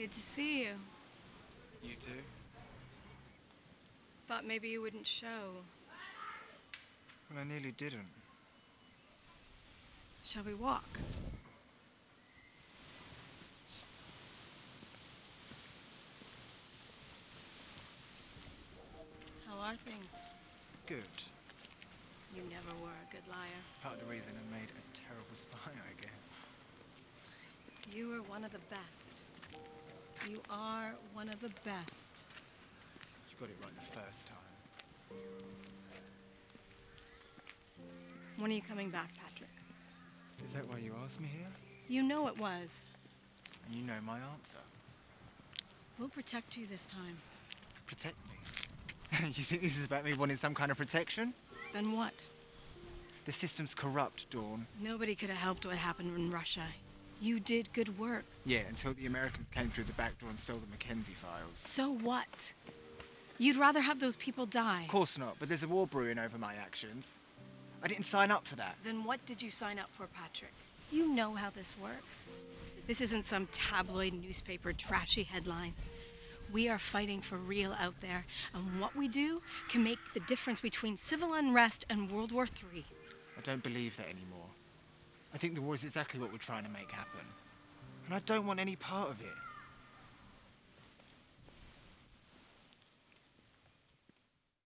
Good to see you. You too? Thought maybe you wouldn't show. Well, I nearly didn't. Shall we walk? How are things? Good. You never were a good liar. Part of the reason I made a terrible spy, I guess. You were one of the best. You are one of the best. You got it right the first time. When are you coming back, Patrick? Is that why you asked me here? You know it was. And you know my answer. We'll protect you this time. Protect me. you think this is about me wanting some kind of protection? Then what? The system's corrupt, Dawn. Nobody could have helped what happened in Russia. You did good work. Yeah, until the Americans came through the back door and stole the Mackenzie files. So what? You'd rather have those people die. Of course not, but there's a war brewing over my actions. I didn't sign up for that. Then what did you sign up for, Patrick? You know how this works. This isn't some tabloid newspaper trashy headline. We are fighting for real out there, and what we do can make the difference between civil unrest and World War III. I don't believe that anymore. I think the war is exactly what we're trying to make happen. And I don't want any part of it.